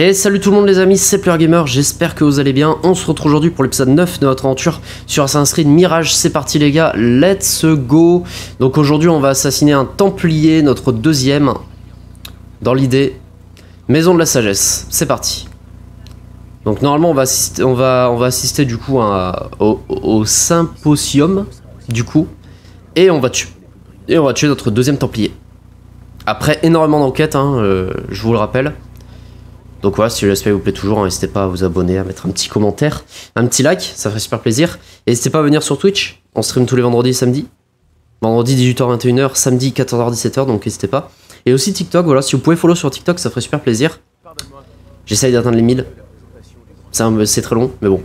Et salut tout le monde les amis, c'est Gamer, j'espère que vous allez bien. On se retrouve aujourd'hui pour l'épisode 9 de notre aventure sur Assassin's Creed Mirage. C'est parti les gars, let's go Donc aujourd'hui on va assassiner un Templier, notre deuxième, dans l'idée, Maison de la Sagesse. C'est parti. Donc normalement on va assister, on va, on va assister du coup au, Symposium, du coup, et on va tuer, et on va tuer notre deuxième Templier. Après énormément d'enquêtes, hein, euh, je vous le rappelle. Donc voilà, si l'aspect vous plaît toujours, n'hésitez pas à vous abonner, à mettre un petit commentaire, un petit like, ça ferait super plaisir. N'hésitez pas à venir sur Twitch, on stream tous les vendredis et samedis. Vendredi 18h 21h, samedi 14h 17h, donc n'hésitez pas. Et aussi TikTok, voilà, si vous pouvez follow sur TikTok, ça ferait super plaisir. J'essaye d'atteindre les 1000. C'est très long, mais bon.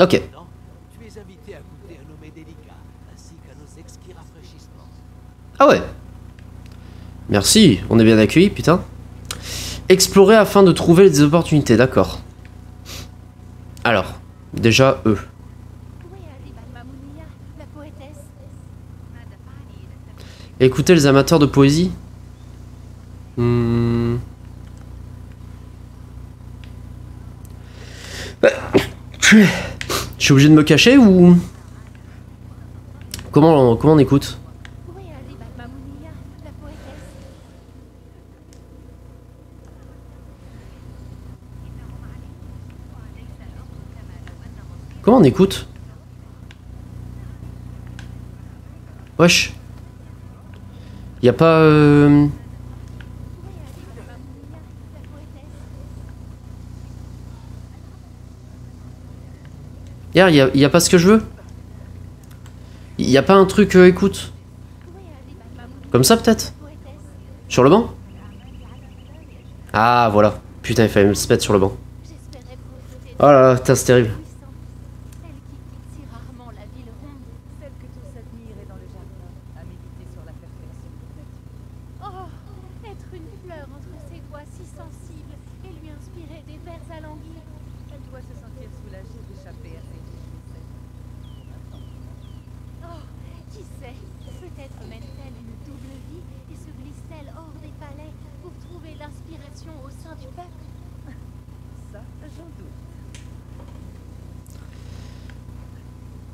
Ok. Ah ouais Merci, on est bien accueillis, putain. Explorer afin de trouver des opportunités, d'accord. Alors, déjà, eux. Écoutez les amateurs de poésie. Hmm. Je suis obligé de me cacher ou... Comment, comment on écoute? Comment on écoute? Wesh. Y a pas... Euh... Y a, pas ce que je veux Y a pas un truc euh, écoute Comme ça peut-être Sur le banc Ah voilà. Putain il fallait me se mettre sur le banc. Oh là là, c'est terrible.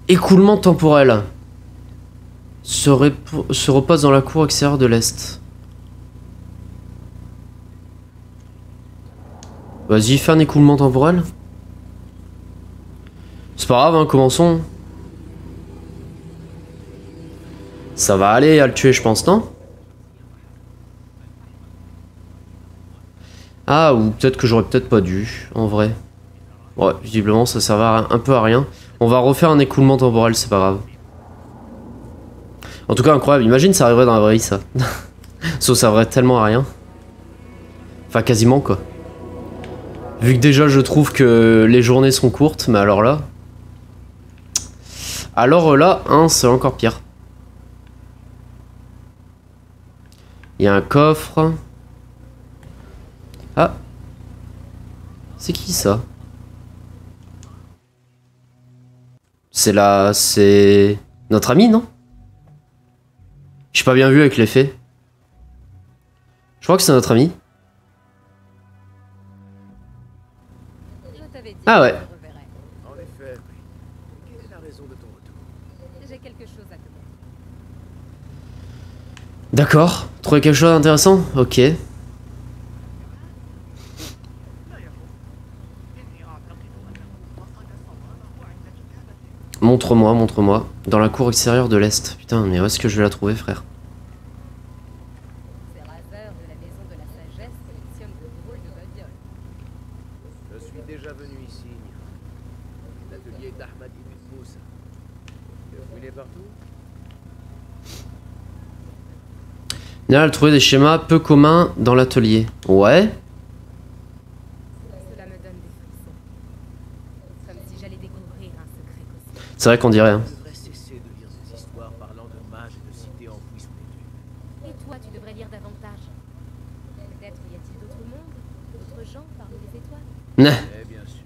Écoulement temporel. Se, repose dans la cour extérieure de l'Est. Vas-y, fais un écoulement temporel. C'est pas grave, hein, commençons. Ça va aller à le tuer, je pense, non? Ah, ou peut-être que j'aurais peut-être pas dû, en vrai. Ouais, visiblement, ça servait un peu à rien. On va refaire un écoulement temporel, c'est pas grave. En tout cas, incroyable. Imagine ça arriverait dans la vraie vie, ça. ça servirait tellement à rien. Enfin, quasiment, quoi. Vu que déjà, je trouve que les journées sont courtes, mais alors là... Alors là, hein, c'est encore pire. Il y a un coffre. Ah. C'est qui ça? C'est la... c'est... Notre ami, non? J'ai pas bien vu avec l'effet. Je crois que c'est notre ami. Ah ouais. D'accord. Trouver quelque chose d'intéressant? Ok. Montre-moi, montre-moi. Dans la cour extérieure de l'Est. Putain, mais où est-ce que je vais la trouver, frère? Je suis déjà venu ici. L'atelier d'Ahmad ibn Moussa. Tu as partout Là, elle trouvait des schémas peu communs dans l'atelier. Ouais. C'est vrai qu'on dirait. Hein. toi, tu devrais lire davantage. Peut-être y a-t-il d'autres mondes, d'autres gens parmi les étoiles? Nah. Bien sûr.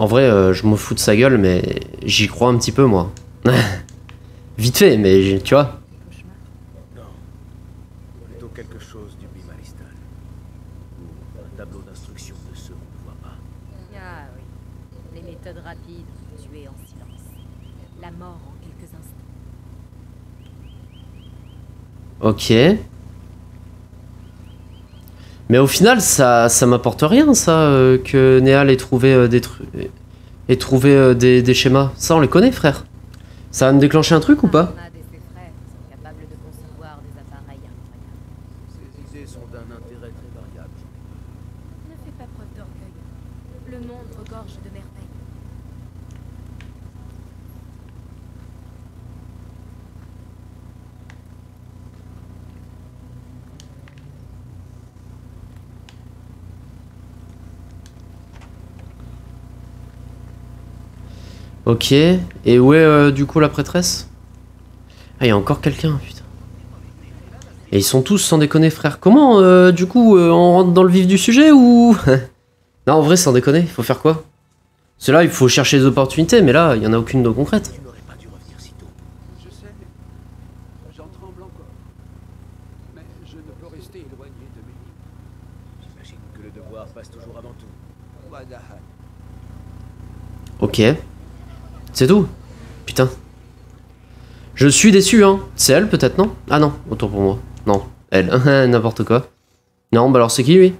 En vrai, euh, je me fous de sa gueule, mais j'y crois un petit peu, moi. Vite fait, mais tu vois. Cauchemar. Non. Plutôt quelque chose du Bimalistan. Ou un tableau d'instruction de ceux qu'on ne voit pas. Ah oui. En silence. La mort en quelques instants. Ok. Mais au final, ça, ça m'apporte rien, ça, euh, que Néal ait trouvé euh, des trucs. ait trouvé euh, des, des schémas. Ça, on les connaît, frère. Ça va me déclencher un truc ou pas Ahmad et ses frères sont capables de concevoir des appareils incroyables. Ces idées sont d'un intérêt très variable. Ne fais pas preuve d'orgueil. Le monde regorge de merveilles. Ok. Et où est euh, du coup la prêtresse? Ah, il y a encore quelqu'un, putain. Et ils sont tous sans déconner, frère. Comment, euh, du coup, euh, on rentre dans le vif du sujet ou. non, en vrai, sans déconner, il faut faire quoi? C'est là, il faut chercher des opportunités, mais là, il y en a aucune de concrète. Ok. C'est tout Putain. Je suis déçu, hein. C'est elle, peut-être, non? Ah non, autant pour moi. Non, elle. N'importe quoi. Non, bah alors c'est qui, lui?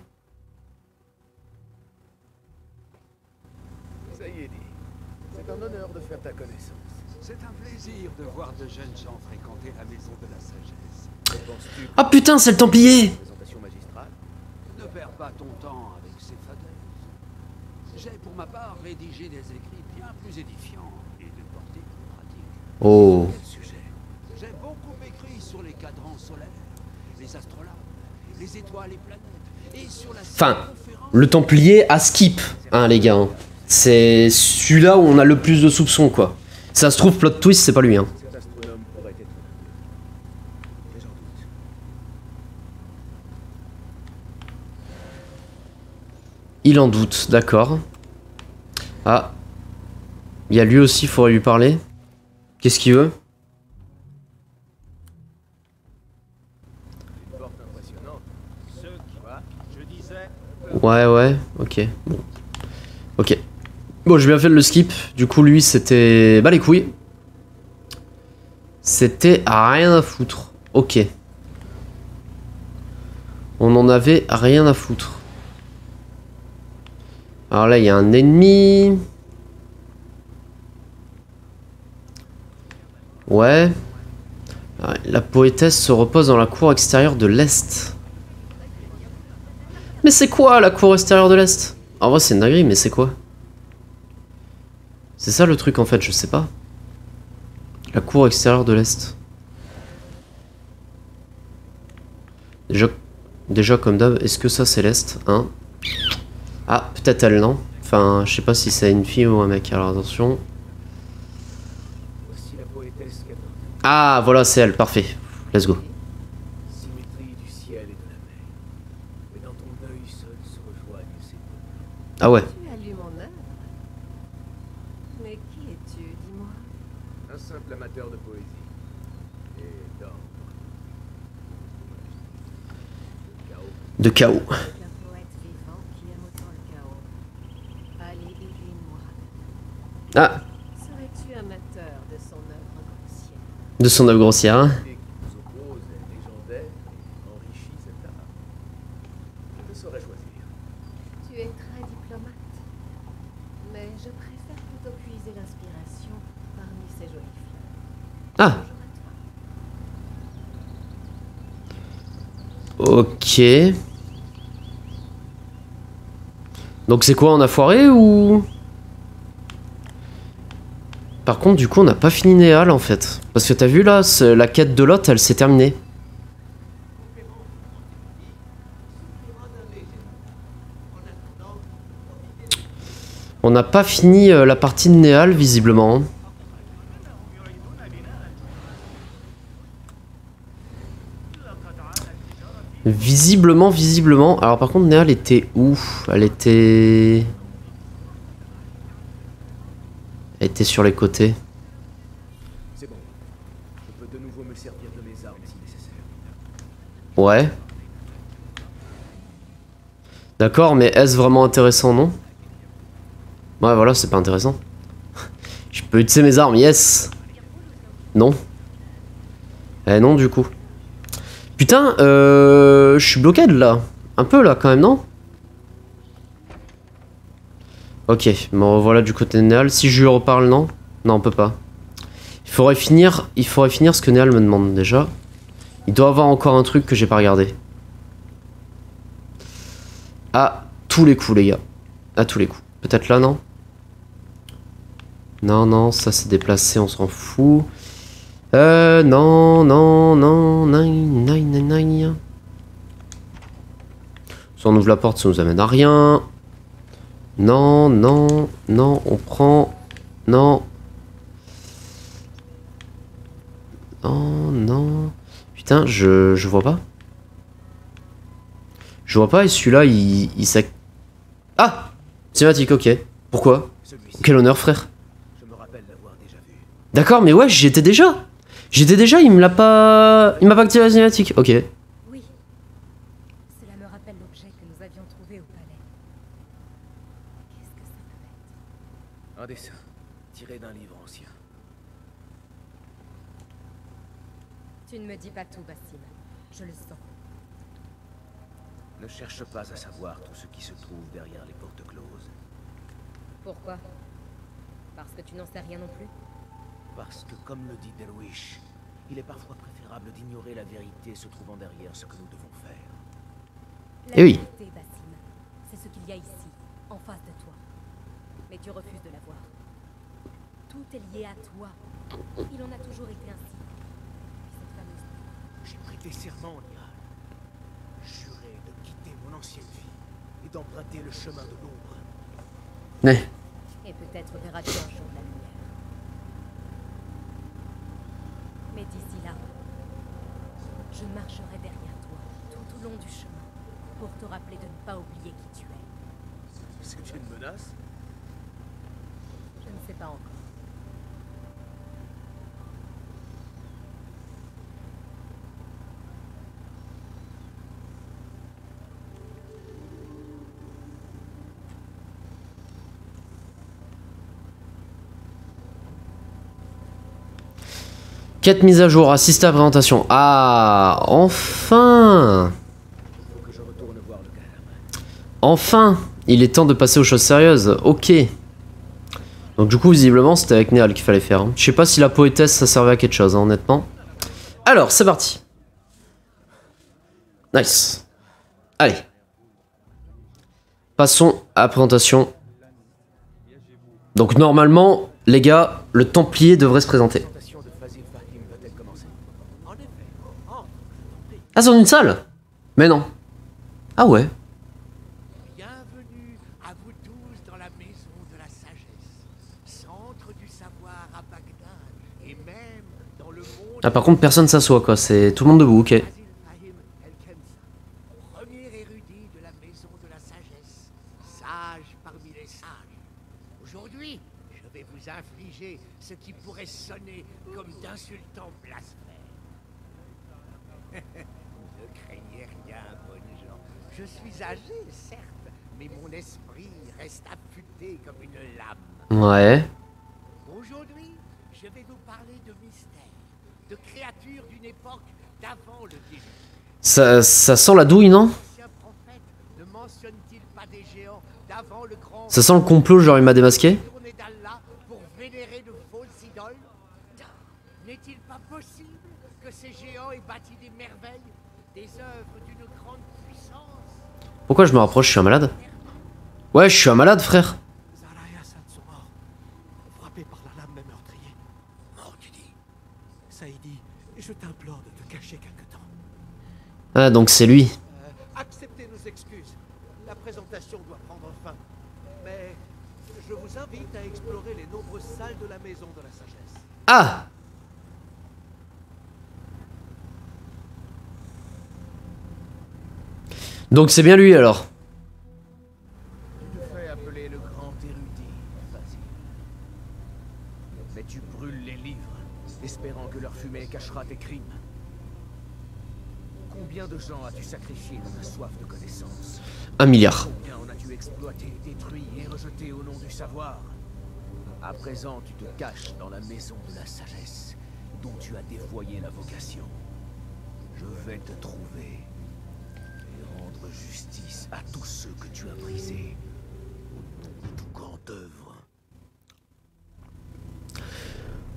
Ça y est dit. C'est un honneur de faire ta connaissance. C'est un plaisir de voir de jeunes gens fréquenter la maison de la sagesse. Que penses-tu Ah putain, c'est le Templier présentation magistrale Ne perds pas ton temps avec ces fadaises. J'ai pour ma part rédigé des écrits bien plus édifiants et de portée plus pratique. Oh. J'ai beaucoup écrit sur les cadrans solaires, les astrolabes, les étoiles et planètes, et sur la Enfin, Le Templier à skip, hein, les gars. hein. C'est celui-là où on a le plus de soupçons, quoi. Ça se trouve, plot twist, c'est pas lui, hein. Il en doute, d'accord. Ah. Il y a lui aussi, faudrait lui parler. Qu'est-ce qu'il veut? Ouais, ouais, ok. Bon. Ok. Bon, j'ai bien fait le skip. Du coup, lui, c'était. Bah, les couilles. C'était rien à foutre. Ok. On en avait rien à foutre. Alors là, il y a un ennemi. Ouais. Ah, La poétesse se repose dans la cour extérieure de l'Est. Mais c'est quoi la cour extérieure de l'Est? En vrai, c'est une dinguerie, mais c'est quoi? C'est ça le truc en fait, je sais pas. La cour extérieure de l'Est. Déjà, déjà comme d'hab, est-ce que ça c'est l'Est Hein? Ah, peut-être elle, non? Enfin, je sais pas si c'est une fille ou un mec, alors attention. Voici la poétesse qu'attend. Ah, voilà, c'est elle, parfait. Let's go. Symétrie du ciel et de la mer. Mais dans ton œil seul se rejoignent ces peuples. Ah ouais. Tu as lu mon œuvre Mais qui es-tu, dis-moi? Un simple amateur de poésie. Et d'ordre. De chaos. Un poète vivant qui aime autant le chaos. Ali Ibn Mourad. Ah, Serais-tu amateur de son œuvre grossière de son œuvre grossière. hein. Ah. Ok. Donc c'est quoi, on a foiré ou? Par contre, du coup, on n'a pas fini Néal en fait. Parce que t'as vu là, la quête de Lot, elle s'est terminée. On n'a pas fini euh, la partie de Néal, visiblement. Visiblement, visiblement. Alors par contre, Néal était où? Elle était... Elle était sur les côtés. Ouais. D'accord, mais est-ce vraiment intéressant, non? Ouais, voilà, c'est pas intéressant. Je peux utiliser mes armes, yes Non. Eh non, du coup. Putain, euh... Je suis bloqué là. Un peu, là, quand même, non? Ok, bon, voilà du côté de Néal. Si je lui reparle, non? Non, on peut pas. Il faudrait finir, il faudrait finir ce que Néal me demande, déjà. Il doit avoir encore un truc que j'ai pas regardé. À tous les coups, les gars. À tous les coups. Peut-être là, non? Non, non, ça s'est déplacé, on s'en fout. Euh, non, non, non, non, non, non, non. Soit on ouvre la porte, ça nous amène à rien. Non, non, non, on prend... Non. Non, non. Putain, je, je vois pas. Je vois pas et celui-là, il, il s'ac- Ah Cinématique, ok. Pourquoi? Quel honneur, frère. je me rappelle l'avoir déjà vu. D'accord, mais ouais, j'y étais déjà. J'étais déjà, il me l'a pas... Il m'a pas activé la cinématique. Ok. Oui. Cela me rappelle l'objet que nous avions trouvé au palais. Qu'est-ce que ça peut être? Un dessin, tiré d'un livre ancien. Tu ne me dis pas tout, Bassim. Je le sens. Ne cherche pas à savoir tout ce qui se trouve derrière les portes closes. Pourquoi? Parce que tu n'en sais rien non plus? Parce que, comme le dit Derwish, il est parfois préférable d'ignorer la vérité se trouvant derrière ce que nous devons faire. La Eh oui. vérité, Bassim, c'est ce qu'il y a ici, en face de toi. Mais tu refuses de la voir. Tout est lié à toi. Il en a toujours été ainsi. J'ai prêté serment, Niral. Juré de quitter mon ancienne vie et d'emprunter le chemin de l'ombre. Ouais. Et peut-être verras-tu un jour la lumière. Mais d'ici là, je marcherai derrière toi tout au long du chemin pour te rappeler de ne pas oublier qui tu es. C'est une menace? Je ne sais pas encore. Quête mise à jour, assister à présentation. Ah, enfin. Enfin Il est temps de passer aux choses sérieuses. Ok. Donc du coup, visiblement, c'était avec Néal qu'il fallait faire. hein. Je sais pas si la poétesse, ça servait à quelque chose, hein, honnêtement. Alors, c'est parti. Nice. Allez. Passons à la présentation. Donc normalement, les gars, le Templier devrait se présenter. La présentation de Fazil Fahim va-t-elle commencer En effet. Entre, Ah, c'est dans une salle? Mais non. Ah ouais. Bienvenue à vous tous dans la maison de la sagesse, centre du savoir à Bagdad et même dans le monde. Ah par contre, personne s'assoit quoi, c'est tout le monde debout, ok. Fazil Fahim El-Kemsa, premier érudit de la maison de la sagesse, sage parmi les sages. Aujourd'hui, je vais vous infliger ce qui pourrait sonner comme d'insultants blasphèmes. ne craignez rien, bonnes gens. Je suis âgé, certes, mais mon esprit reste affûté comme une lame. Ouais. Aujourd'hui, je vais vous parler de mystères, de créatures d'une époque d'avant le début. Ça, ça sent la douille, non? Ça sent le complot, genre il m'a démasqué? tourné d'Allah pour vénérer de fausses idoles? N'est-il pas possible que ces géants aient bâti des merveilles, des œuvres d'une grande puissance? Pourquoi je me rapproche? Je suis un malade. Ouais, je suis un malade, frère. Zara et Hassan sont morts, frappés par la lame d'un meurtrier. Mort, tu dis Saïdi, je t'implore de te cacher quelque temps. Ah, donc c'est lui. acceptez nos excuses. La présentation doit prendre fin. Mais je vous invite à explorer les nombreuses salles de la maison de la sagesse. Ah Donc c'est bien lui alors. 1 milliard. À présent, tu te caches dans la maison de la sagesse, dont tu as dévoyé la vocation. Je vais te trouver et rendre justice à tous ceux que tu as brisés, au nom de tout grand œuvre.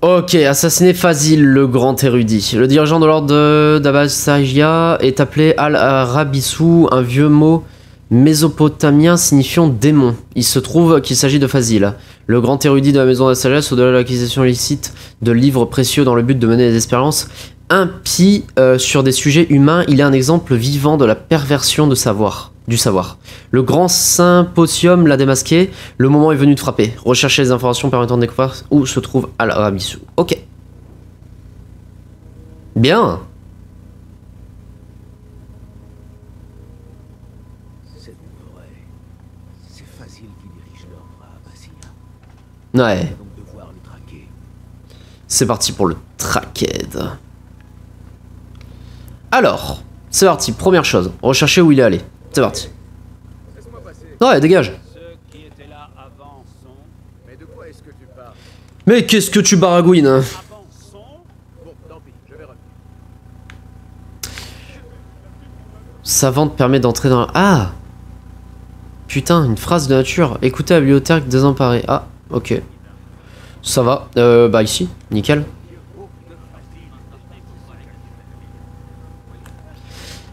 Ok, assassiner Fazil, le grand érudit. Le dirigeant de l'ordre d'Abbasagia est appelé Al-Arabissou, un vieux mot mésopotamien signifiant démon. Il se trouve qu'il s'agit de Fazil, le grand érudit de la maison de la sagesse, au-delà de l'acquisition illicite de livres précieux dans le but de mener des expériences impies euh, sur des sujets humains. Il est un exemple vivant de la perversion du savoir. Le grand symposium l'a démasqué. Le moment est venu de frapper. Rechercher les informations permettant de découvrir où se trouve Al-Rabissou. Ok. Bien. C'est vrai. C'est facile qui dirige l'ordre à Abbasia. Ouais. On va donc devoir le traquer. C'est parti pour le trackhead. Alors, c'est parti. Première chose, rechercher où il est allé. C'est parti. Ouais, dégage. Mais qu'est-ce que tu baragouines hein vais revenir. Savante permet d'entrer dans... Ah Putain, une phrase de nature. Écoutez la bibliothèque désemparée. Ah, ok. Ça va. Euh, bah ici, nickel.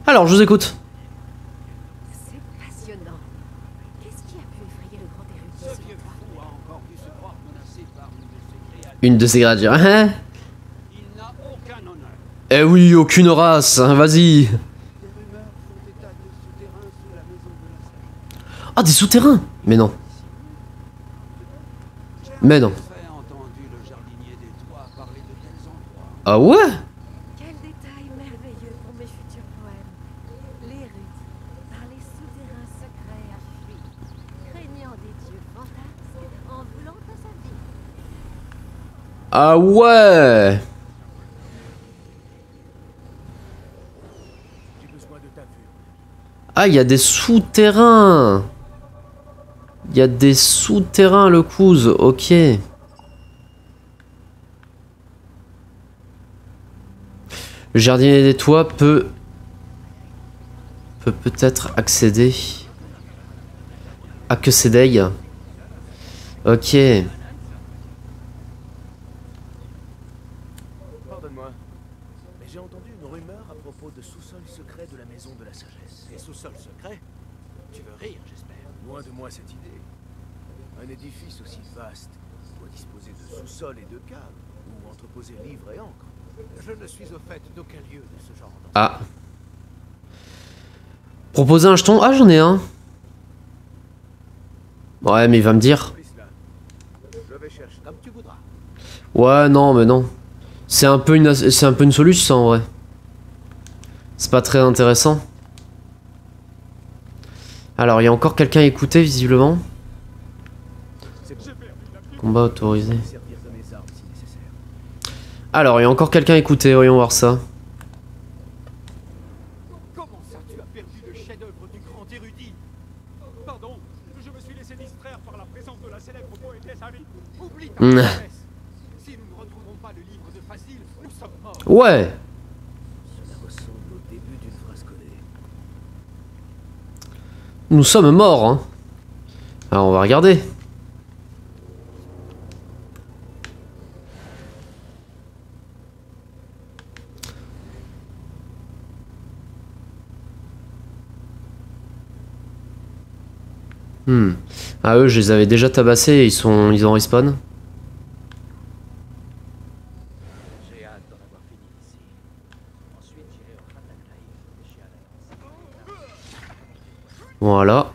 Alors, je vous écoute. Une de ces honneur. eh oui, aucune race. hein, Vas-y. Des rumeurs font état de souterrains sous la maison de la sagesse. Ah, des souterrains Mais non. Mais non. J'ai entendu le jardinier des toits parler de tels endroits. Ah ouais? Quel détail merveilleux pour mes futurs poèmes. L'érudit, par les souterrains secrets a fui, craignant des dieux fantasques, en voulant à sa vie. Ah ouais J'ai besoin de ta vue. Ah, il y a des souterrains Il y a des souterrains, le couze, ok. Le jardinier des toits peut... peut peut-être accéder à que c'est. Ok. Pardonne-moi. Mais j'ai entendu une rumeur à propos de sous-sol secret de la maison de la sagesse. Des sous-sols secrets Tu veux rire, j'espère. Loin de moi cette idée. Un édifice aussi vaste doit disposer de sous-sol et de caves, où entreposer livres et encre. Je ne suis au fait d'aucun lieu de ce genre. Ah. Proposer un jeton Ah, j'en ai un. Ouais, mais il va me dire... Ouais, non, mais non. C'est un peu une, c'est un peu une solution, ça, en vrai. C'est pas très intéressant. Alors, il y a encore quelqu'un à écouter, visiblement. Combat autorisé. Alors, il y a encore quelqu'un à écouter, voyons voir ça. Comment ça, tu as perdu le chef-d'œuvre du grand érudit Pardon, je me suis laissé distraire par la présence de la célèbre poétesse Harry. Oublie ta Mm. promesse. Si nous ne retrouvons pas le livre de Facile, nous sommes morts. Ouais. Nous sommes morts, hein. Alors, on va regarder. Hmm. Ah, eux, je les avais déjà tabassés ils sont. Ils ont respawn. Voilà.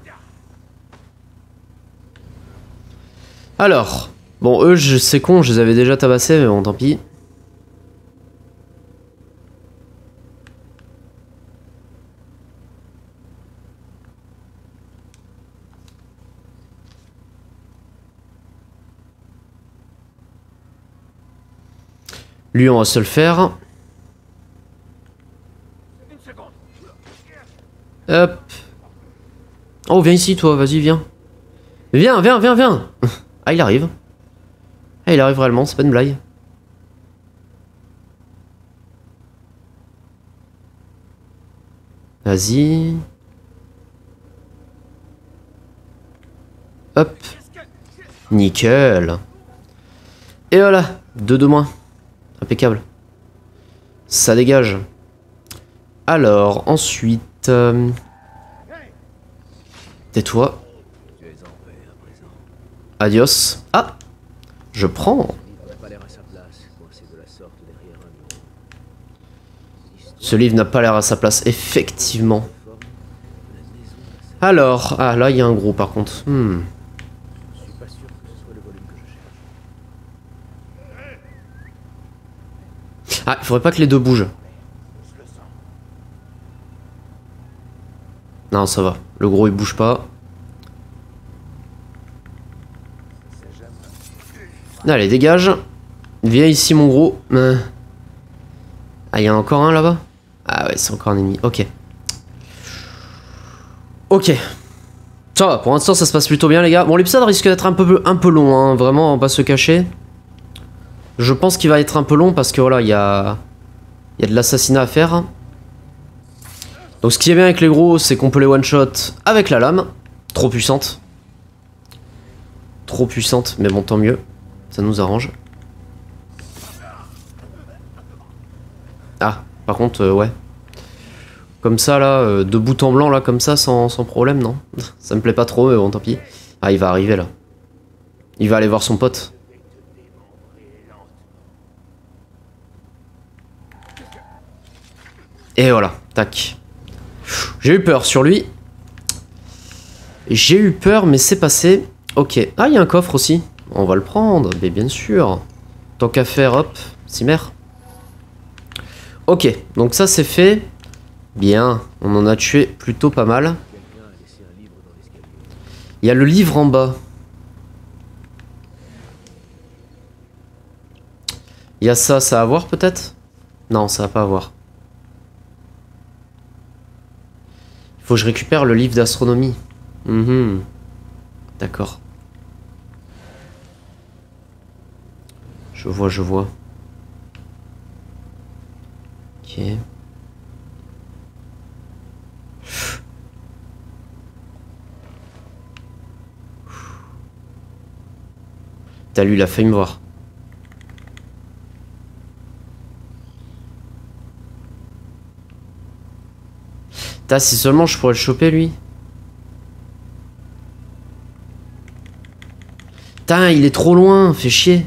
Alors. Bon, eux, c'est con, je les avais déjà tabassés, mais bon, tant pis. Lui, on va se le faire. Hop. Oh, viens ici, toi, vas-y, viens. Viens, viens, viens, viens Ah, il arrive. Ah, il arrive réellement, c'est pas une blague. Vas-y. Hop. Nickel. Et voilà, deux de moins. Impeccable. Ça dégage. Alors, ensuite... euh, Tais-toi. Adios. Ah Je prends. Ce livre n'a pas l'air à sa place, effectivement. Alors, ah là il y a un gros par contre. Hmm. Ah, il faudrait pas que les deux bougent. Non, ça va. Le gros il bouge pas. Allez, dégage. Viens ici, mon gros. Euh. Ah, il y a encore un là-bas? Ah ouais, c'est encore un ennemi. Ok. Ok. Ça va, pour l'instant ça se passe plutôt bien, les gars. Bon, l'épisode risque d'être un peu, un long, hein. Vraiment, on va se cacher. Je pense qu'il va être un peu long parce que voilà, il y a, y a de l'assassinat à faire. Donc ce qui est bien avec les gros, c'est qu'on peut les one-shot avec la lame. Trop puissante. Trop puissante, mais bon, tant mieux. Ça nous arrange. Ah, par contre, euh, ouais. Comme ça, là, euh, de bout en blanc, là, comme ça, sans, sans problème, non? Ça me plaît pas trop, mais bon, tant pis. Ah, il va arriver, là. Il va aller voir son pote. Et voilà, tac. J'ai eu peur sur lui. J'ai eu peur, mais c'est passé. Ok. Ah, il y a un coffre aussi. On va le prendre, mais bien sûr. Tant qu'à faire, hop, cimer. Ok, donc ça c'est fait. Bien, on en a tué plutôt pas mal. Il y a le livre en bas. Il y a ça, ça à voir peut-être? Non, ça va pas à voir. Je récupère le livre d'astronomie. Mhm. D'accord. Je vois, je vois. Ok. T'as lu, il a failli me voir. T'as, si seulement je pourrais le choper, lui. Putain, il est trop loin, fait chier.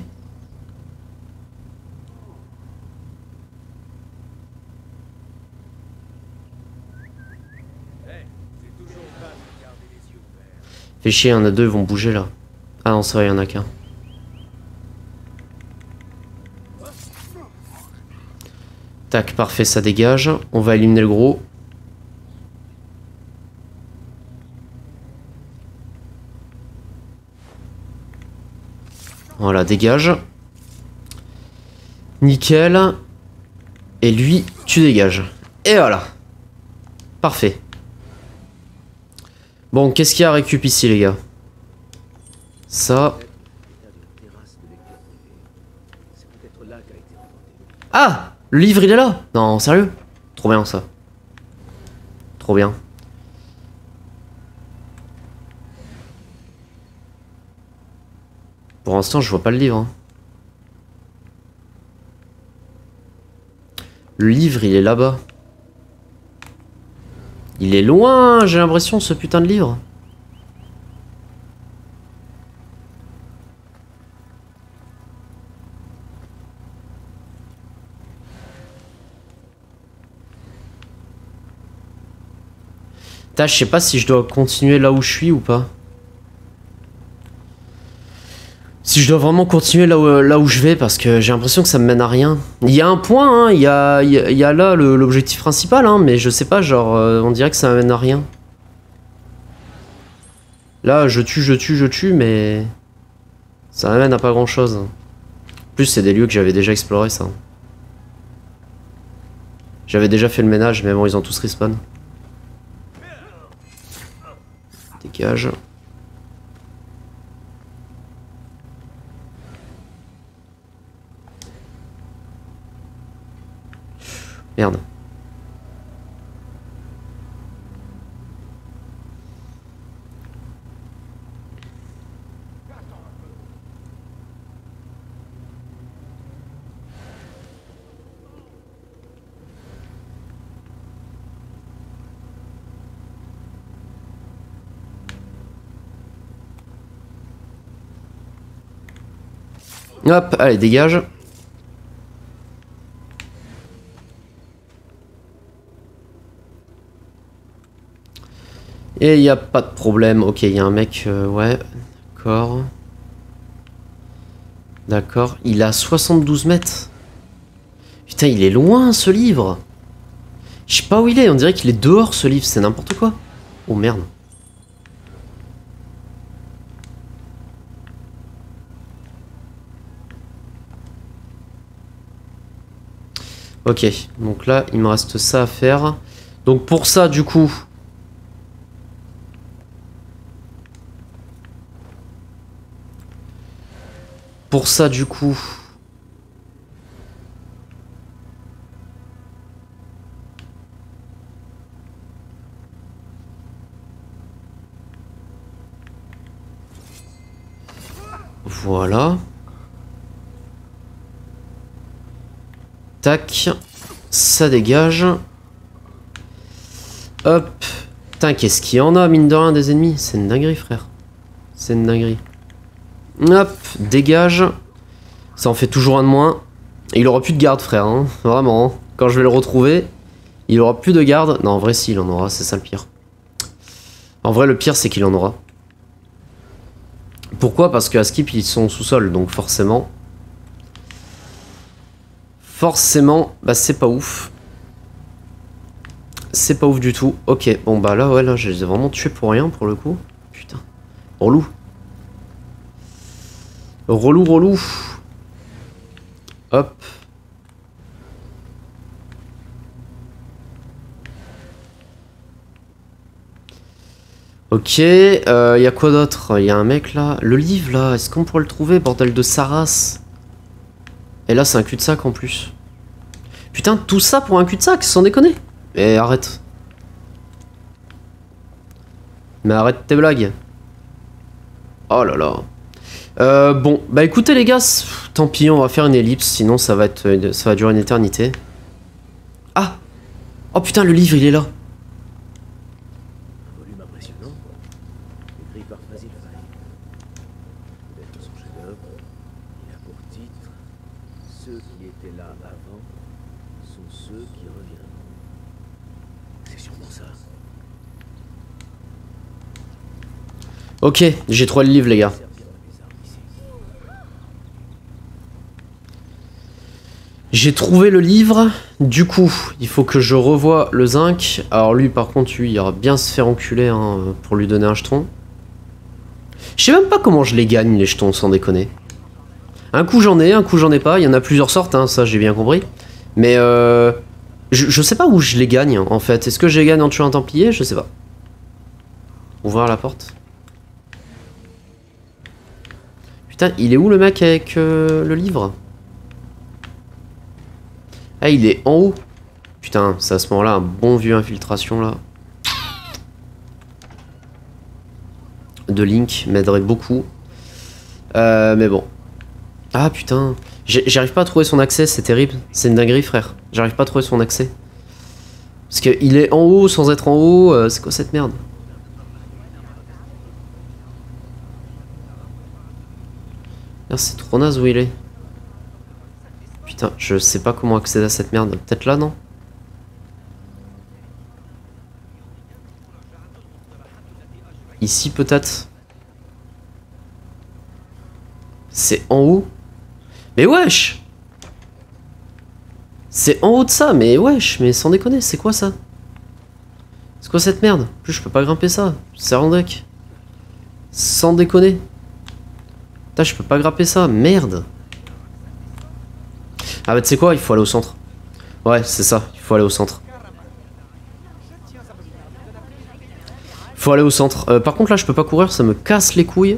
Fait chier, il y en a deux, ils vont bouger là. Ah non, c'est vrai, il y en a qu'un. Tac, parfait, ça dégage. On va éliminer le gros. Voilà, dégage. Nickel. Et lui, tu dégages. Et voilà. Parfait. Bon, qu'est-ce qu'il y a à ici, les gars? Ça. Ah Le livre, il est là Non, sérieux? Trop bien, ça. Trop bien. Pour l'instant, je vois pas le livre. hein. Le livre, il est là-bas. Il est loin, j'ai l'impression, ce putain de livre. Putain, je sais pas si je dois continuer là où je suis ou pas. Si je dois vraiment continuer là où, là où je vais, parce que j'ai l'impression que ça me mène à rien. Il y a un point, hein, il y, a, là l'objectif principal, hein, mais je sais pas, genre, euh, on dirait que ça m'amène à rien. Là, je tue, je tue, je tue, mais... Ça m'amène à pas grand chose. En plus, c'est des lieux que j'avais déjà explorés, ça. J'avais déjà fait le ménage, mais bon, ils ont tous respawn. Dégage. Merde. Hop, allez, dégage. Et il n'y a pas de problème. Ok, il y a un mec... euh, ouais, d'accord. D'accord. Il a 72 mètres. Putain, il est loin, ce livre. Je sais pas où il est. On dirait qu'il est dehors, ce livre. C'est n'importe quoi. Oh, merde. Ok, donc là, il me reste ça à faire. Donc pour ça, du coup... Pour ça, du coup... Voilà. Tac. Ça dégage. Hop. Putain, qu'est-ce qu'il y en a, mine de rien, des ennemis C'est une dinguerie, frère. C'est une dinguerie. Hop, dégage. Ça en fait toujours un de moins. Il aura plus de garde, frère. hein. Vraiment. hein. Quand je vais le retrouver, il aura plus de garde. Non, en vrai, si, il en aura. C'est ça le pire. En vrai, le pire, c'est qu'il en aura. Pourquoi? Parce qu'à Skip, ils sont sous-sol. Donc forcément... Forcément, bah c'est pas ouf. C'est pas ouf du tout. Ok, bon bah là, ouais, là, je les ai vraiment tués pour rien, pour le coup. Putain. Relou. Relou, relou. Hop. Ok, il y a quoi d'autre? Il y a un mec là. Le livre là, est-ce qu'on pourrait le trouver, bordel de Saras? Et là, c'est un cul-de-sac en plus. Putain, tout ça pour un cul-de-sac, sans déconner. Mais arrête. Mais arrête tes blagues. Oh là là. Euh, bon, bah écoutez les gars, tant pis, on va faire une ellipse, sinon ça va être, une- ça va durer une éternité. Ah Oh putain, le livre, il est là. Volume impressionnant. Écrit par Fazil Faye. Peut-être son chef-d'œuvre. Il a pour titre Ceux qui étaient là avant sont ceux qui reviendront. C'est sûrement ça. Ok, j'ai trouvé le livre les gars. Servir les armes ici. J'ai trouvé le livre, du coup, il faut que je revoie le zinc. Alors lui, par contre, lui, il ira bien se faire enculer hein, pour lui donner un jeton. Je sais même pas comment je les gagne, les jetons, sans déconner. Un coup j'en ai, un coup j'en ai pas. Il y en a plusieurs sortes, hein, ça j'ai bien compris. Mais euh, je, je sais pas où je les gagne, en fait. Est-ce que je les gagne en tuant un templier? Je sais pas. Ouvrir la porte. Putain, il est où le mec avec euh, le livre? Ah, il est en haut. Putain, c'est à ce moment-là un bon vieux infiltration là. De Link m'aiderait beaucoup. Euh, mais bon. Ah putain. J'arrive pas à trouver son accès, c'est terrible. C'est une dinguerie, frère. J'arrive pas à trouver son accès. Parce qu'il est en haut sans être en haut. euh, c'est quoi cette merde? Merde, C'est trop naze où il est. Je sais pas comment accéder à cette merde. Peut-être là, non Ici, peut-être C'est en haut Mais wesh C'est en haut de ça, mais wesh, mais sans déconner, c'est quoi ça C'est quoi cette merde je peux pas grimper ça. C'est deck. Sans déconner. Putain, je peux pas grimper ça, merde Ah bah tu sais quoi, il faut aller au centre. Ouais, c'est ça, il faut aller au centre. Faut aller au centre. Euh, par contre là je peux pas courir, ça me casse les couilles.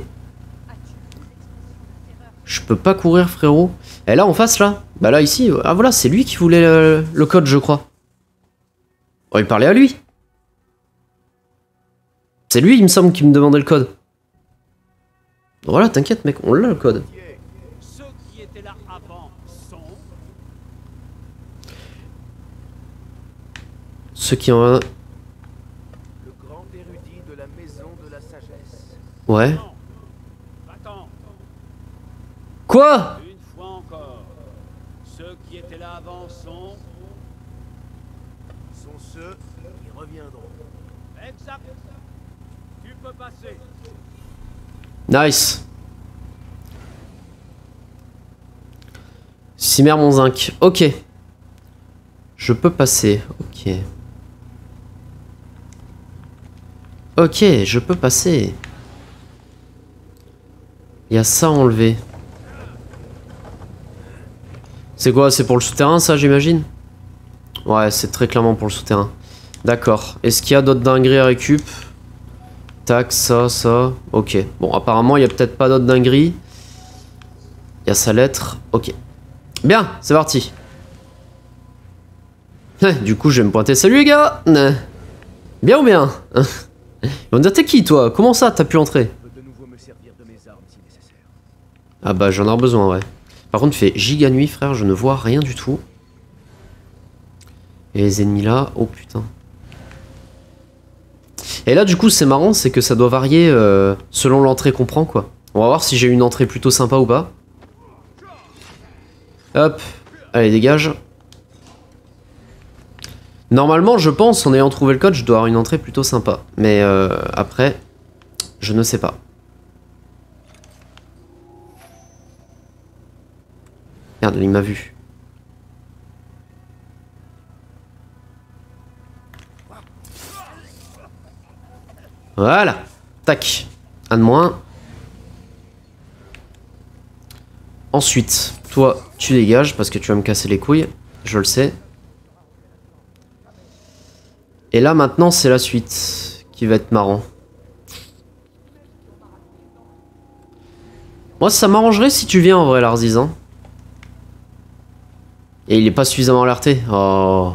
Je peux pas courir frérot. Et là en face là Bah là ici, ah voilà, c'est lui qui voulait le, code je crois. Va lui parler à lui. C'est lui il me semble qui me demandait le code. Voilà, t'inquiète mec, on l'a le code. Ceux qui ont... Le grand érudit de la maison de la sagesse. Ouais. Quoi? Une fois encore. Ceux qui étaient là avant sont... Sont ceux qui reviendront. Exact. Tu peux passer. Nice. Cimer mon zinc. Ok. Je peux passer. Ok. Ok, je peux passer. Il y a ça à enlever. C'est quoi C'est pour le souterrain ça j'imagine? Ouais, c'est très clairement pour le souterrain. D'accord. Est-ce qu'il y a d'autres dingueries à récup? Tac, ça, ça. Ok. Bon, apparemment, il n'y a peut-être pas d'autres dingueries. Il y a sa lettre. Ok. Bien, c'est parti. du coup, je vais me pointer. Salut les gars Bien ou bien? Ils vont me dire, t'es qui toi? Comment ça, t'as pu entrer? Ah bah, j'en ai besoin, ouais. Par contre, il fait giga nuit, frère. Je ne vois rien du tout. Et les ennemis là, oh putain. Et là, du coup, c'est marrant, c'est que ça doit varier euh, selon l'entrée qu'on prend, quoi. On va voir si j'ai une entrée plutôt sympa ou pas. Hop. Allez, dégage. Normalement, je pense, en ayant trouvé le code, je dois avoir une entrée plutôt sympa. Mais euh, après, je ne sais pas. Merde, il m'a vu. Voilà. Tac. Un de moins. Ensuite, toi, tu dégages parce que tu vas me casser les couilles. Je le sais. Et là, maintenant, c'est la suite qui va être marrant. Moi, ça m'arrangerait si tu viens en vrai, Larziz. Hein. Et il est pas suffisamment alerté. Oh.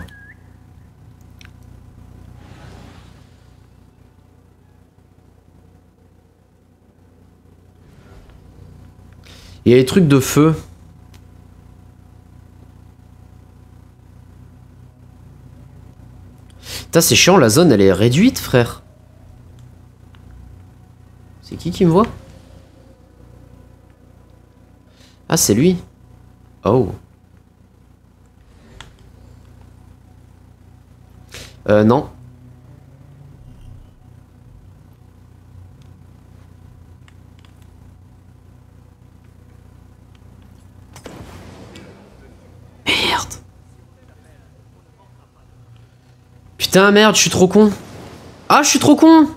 Il y a des trucs de feu. Putain, c'est chiant, la zone elle est réduite, frère. C'est qui qui me voit? Ah, c'est lui. Oh. Euh, non. Putain, merde, je suis trop con. Ah, je suis trop con.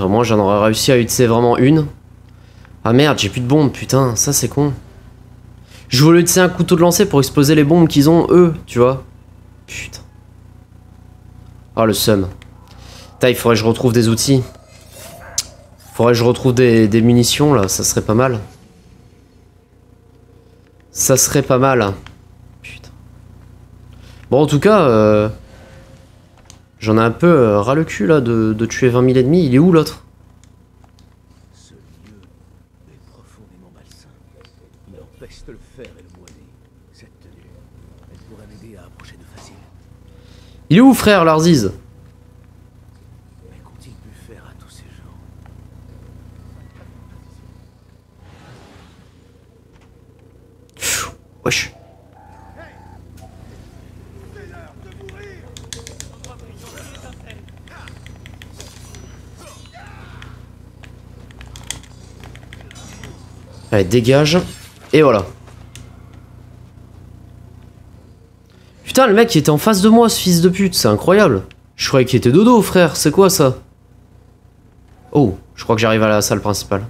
Au moins, j'en aurais réussi à utiliser vraiment une. Ah merde, j'ai plus de bombes, putain, ça c'est con. Je voulais utiliser un couteau de lancer pour exploser les bombes qu'ils ont, eux, tu vois. Putain. Oh, le seum. Putain, il faudrait que je retrouve des outils. Faudrait que je retrouve des, des munitions, là, ça serait pas mal. Ça serait pas mal. Putain. Bon, en tout cas, euh, j'en ai un peu euh, ras le cul, là, de, de tuer 20 000 ennemis. Il est où, l'autre Ce lieu est profondément malsain. Il empeste le fer et le moellé. Cette tenue, elle pourrait m'aider à approcher de facile. Il est où, frère, Larziz? Mais qu'ont-ils pu faire à tous ces gens Wesh. Allez, dégage. Et voilà. Putain, le mec était en face de moi, ce fils de pute, c'est incroyable. Je croyais qu'il était dodo, frère, c'est quoi ça? Oh, je crois que j'arrive à la salle principale.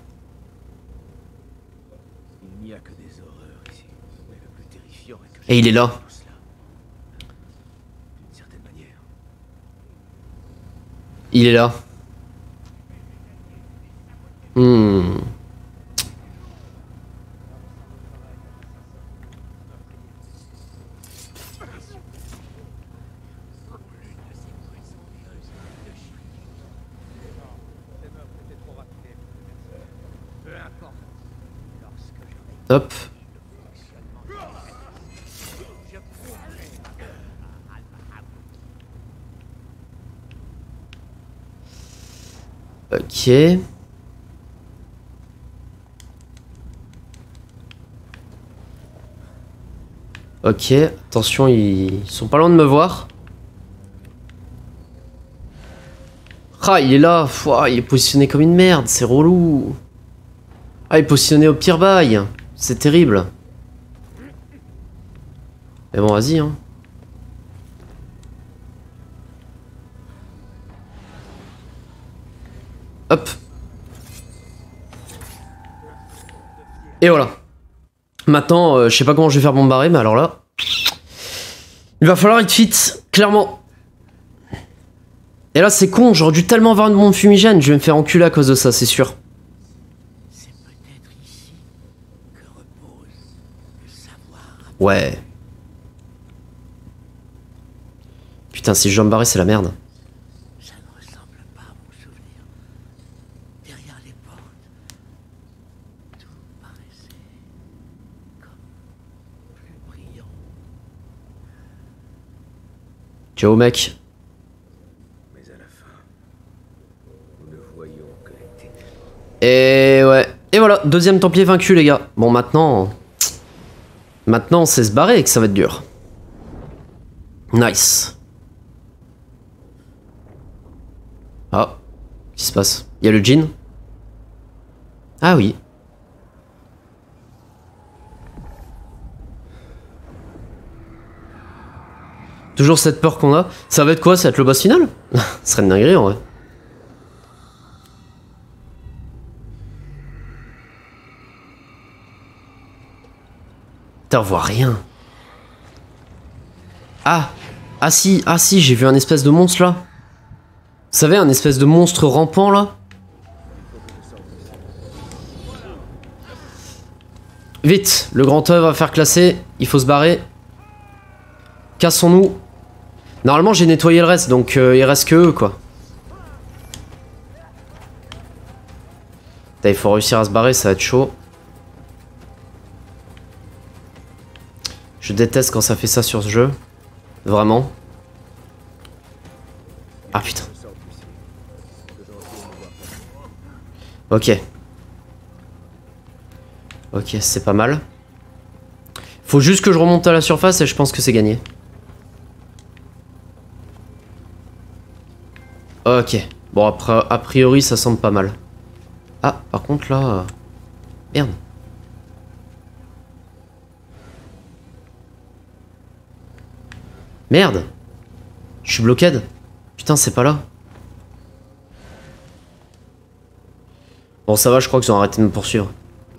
Et il est là. Il est là. Hmm. Al-Mahab Ok. Ok, attention, ils sont pas loin de me voir. Ah, il est là. Il est positionné comme une merde, c'est relou. Ah, il est positionné au pire bail. C'est terrible. Mais bon, vas-y, hein. Hop. Et voilà. Maintenant, euh, je sais pas comment je vais faire barrer, mais alors là... Il va falloir être fit, clairement. Et là, c'est con, j'aurais dû tellement avoir une bombe fumigène, je vais me faire enculer à cause de ça, c'est sûr. C'est peut-être ici que repose le savoir. Ouais. Putain, si je dois me barrer, c'est la merde. Ça ne ressemble pas à mon souvenir. Derrière les portes, tout paraissait comme plus brillant. Ciao, mec. Mais à la fin, nous ne voyons que les ténèbres. Et ouais. Et voilà, deuxième Templier vaincu, les gars. Bon, maintenant... Maintenant, c'est se barrer que ça va être dur. Nice. Ah, qu'est-ce qui se passe? Il y a le djinn Ah oui. Toujours cette peur qu'on a. Ça va être quoi Ça va être le boss final? Ce serait une dinguerie en vrai. On voit rien. Ah Ah si, ah si, j'ai vu un espèce de monstre là. Vous savez, un espèce de monstre rampant là Vite, le grand œuvre va faire classer, il faut se barrer. Cassons-nous. Normalement, j'ai nettoyé le reste, donc euh, il reste que eux, quoi. Putain, il faut réussir à se barrer, ça va être chaud. Je déteste quand ça fait ça sur ce jeu. Vraiment. Ah putain. Ok. Ok, c'est pas mal. Faut juste que je remonte à la surface et je pense que c'est gagné. Ok. Bon, après, a priori, ça semble pas mal. Ah, par contre, là... euh, Merde. Merde Je suis bloqué Putain, c'est pas là. Bon, ça va, je crois qu'ils ont arrêté de me poursuivre.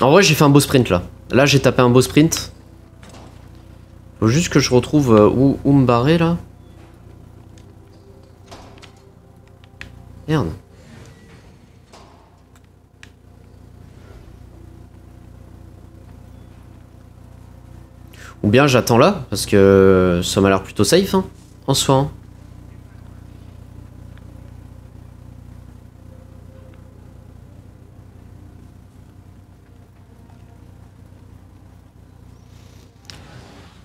En vrai, j'ai fait un beau sprint, là. Là, j'ai tapé un beau sprint. Faut juste que je retrouve euh, où, où me barrer, là. Merde. Ou bien j'attends là, parce que ça m'a l'air plutôt safe, hein, en soi. hein.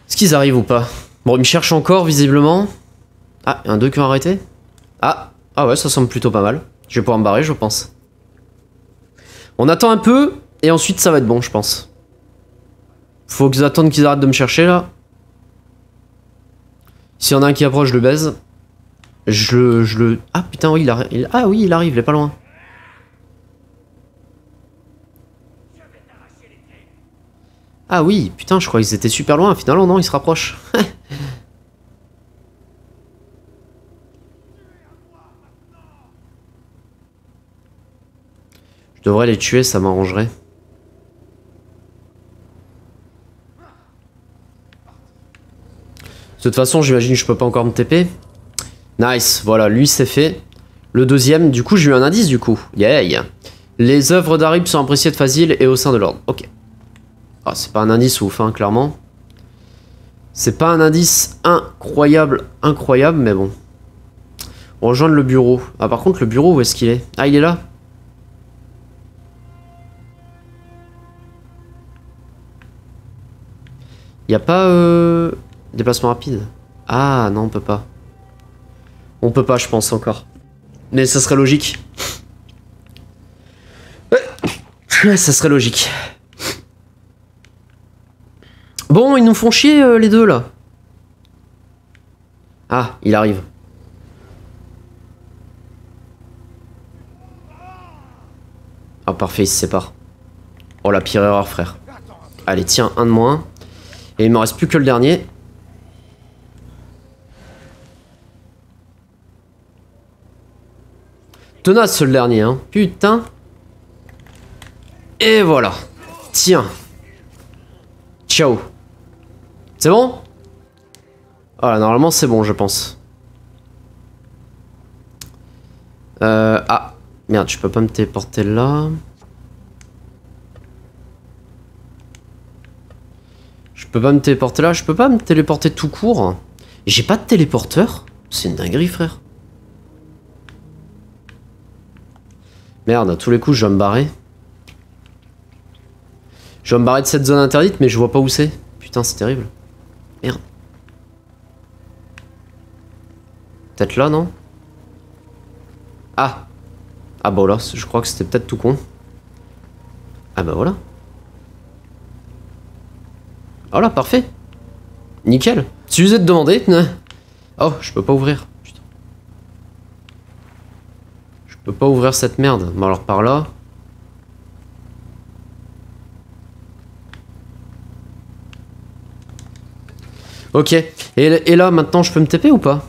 Est-ce qu'ils arrivent ou pas? Bon, ils me cherchent encore, visiblement. Ah, un deux qui ont arrêté? Ah, ah ouais, ça semble plutôt pas mal. Je vais pouvoir me barrer, je pense. On attend un peu, et ensuite ça va être bon, je pense. Faut qu'ils attendent qu'ils arrêtent de me chercher là. S'il y en a un qui approche, je le baise. Je le. Ah putain, oui, il, ah oui, il arrive, il est pas loin. Ah oui, putain, je crois qu'ils étaient super loin. Finalement, non, ils se rapprochent. je devrais les tuer, ça m'arrangerait. Toute façon, j'imagine que je peux pas encore me TP. Nice, voilà, lui c'est fait. Le deuxième, du coup, j'ai eu un indice du coup. Yeah. Les œuvres d'Arib sont appréciées de Fazil et au sein de l'ordre. Ok. Ah, c'est pas un indice ouf, hein, clairement. C'est pas un indice incroyable, incroyable, mais bon. On rejoint le bureau. Ah, par contre, le bureau, où est-ce qu'il est? Ah, il est là Y a pas euh, déplacement rapide Ah non on peut pas. On peut pas je pense encore. Mais ça serait logique. Ouais, ça serait logique. Bon, ils nous font chier euh, les deux là. Ah, il arrive. Ah parfait, ils se séparent. Oh la pire erreur frère. Allez, tiens, un de moins. Et il me reste plus que le dernier. Tenace le dernier, hein. Putain. Et voilà. Tiens. Ciao. C'est bon? Voilà, normalement c'est bon, je pense. Euh, ah. Merde, je peux pas me téléporter là. Je peux pas me téléporter là, je peux pas me téléporter tout court. J'ai pas de téléporteur? C'est une dinguerie, frère. Merde, à tous les coups, je vais me barrer. Je vais me barrer de cette zone interdite, mais je vois pas où c'est. Putain, c'est terrible. Merde. Peut-être là, non? Ah Ah bah là, je crois que c'était peut-être tout con. Ah bah voilà. Voilà, parfait. Nickel. Si vous êtes demandé... Oh, je peux pas ouvrir. Putain. Je peux pas ouvrir cette merde. Bon alors par là... Ok. Et, là, maintenant, je peux me TP ou pas?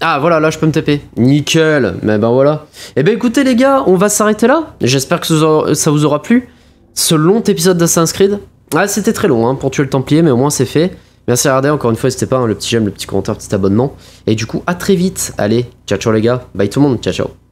Ah, voilà, là, je peux me TP. Nickel. Mais ben voilà. Eh ben écoutez, les gars, on va s'arrêter là. J'espère que ça vous aura plu. Ce long épisode d'Assassin's Creed. Ah, c'était très long hein, pour tuer le Templier, mais au moins c'est fait. Merci à regarder, encore une fois, n'hésitez pas, hein, le petit j'aime, le petit commentaire, le petit abonnement. Et du coup, à très vite. Allez, ciao ciao les gars. Bye tout le monde, ciao ciao.